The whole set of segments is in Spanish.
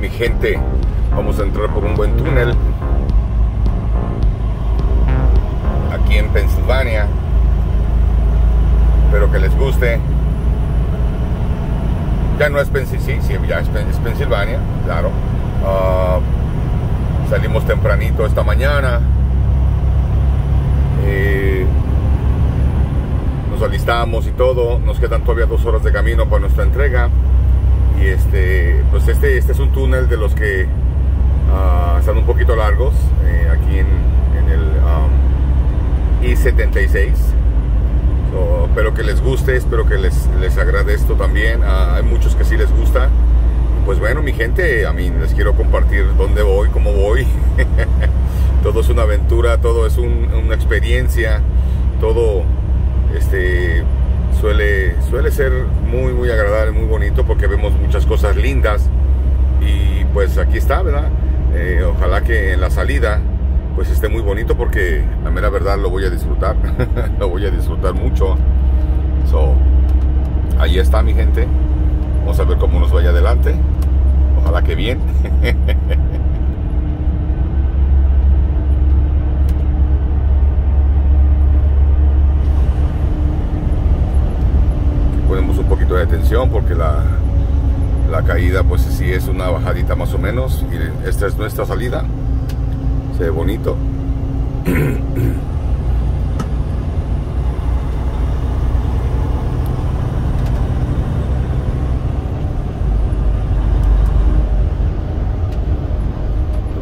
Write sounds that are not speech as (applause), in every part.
mi gente, vamos a entrar por un buen túnel aquí en Pensilvania. Espero que les guste. Ya no es Pensilvania, sí, sí, ya es, Pensilvania, claro. Ah, salimos tempranito esta mañana. Eh, nos alistamos y todo. Nos quedan todavía dos horas de camino para nuestra entrega. Y este, pues este, este es un túnel de los que uh, están un poquito largos, eh, aquí en, el um, I-76. So, espero que les guste, espero que les, les agrade esto también. Uh, hay muchos que sí les gusta. Pues bueno, mi gente, a mí les quiero compartir dónde voy, cómo voy. (laughs) todo es una aventura, todo es un, una experiencia, todo este suele, suele ser muy, muy agradable, muy bonito porque vemos muchas cosas lindas y pues aquí está, ¿verdad? Eh, ojalá que en la salida pues esté muy bonito porque la mera verdad lo voy a disfrutar, (laughs) lo voy a disfrutar mucho. So, ahí está mi gente, vamos a ver cómo nos vaya adelante, ojalá que bien. (laughs) de atención porque la, la caída pues sí es una bajadita más o menos. Y esta es nuestra salida. Se ve bonito.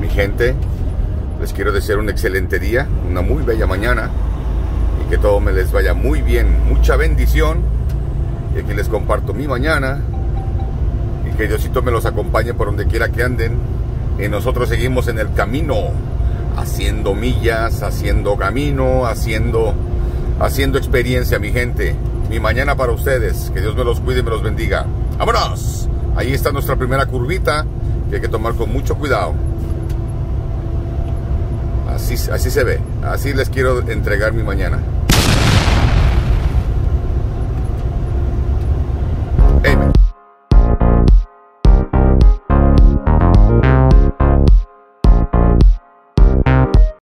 Mi gente les quiero desear un excelente día una muy bella mañana y que todo me les vaya muy bien. Mucha bendición les comparto mi mañana y que Diosito me los acompañe por donde quiera que anden y nosotros seguimos en el camino haciendo millas, haciendo camino, haciendo haciendo experiencia, mi gente. Mi mañana para ustedes. Que Dios me los cuide y me los bendiga. ¡Vámonos! Ahí está nuestra primera curvita que hay que tomar con mucho cuidado. Así, así se ve. Así les quiero entregar mi mañana.